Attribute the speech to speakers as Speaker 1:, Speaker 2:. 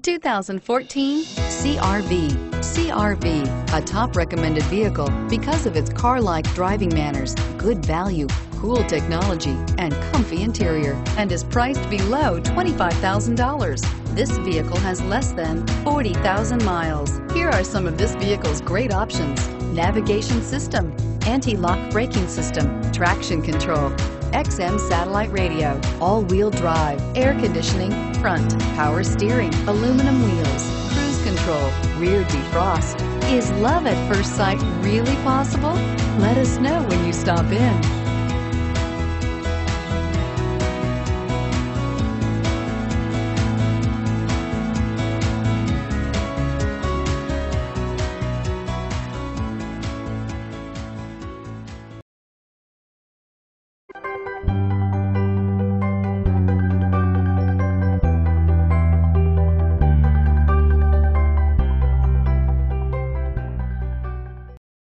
Speaker 1: 2014 CRV. CRV, a top recommended vehicle because of its car-like driving manners, good value, cool technology, and comfy interior, and is priced below $25,000. This vehicle has less than 40,000 miles. Here are some of this vehicle's great options. Navigation system, anti-lock braking system, traction control, XM satellite radio, all-wheel drive, air conditioning, front, power steering, aluminum wheels, cruise control, rear defrost. Is love at first sight really possible? Let us know when you stop in.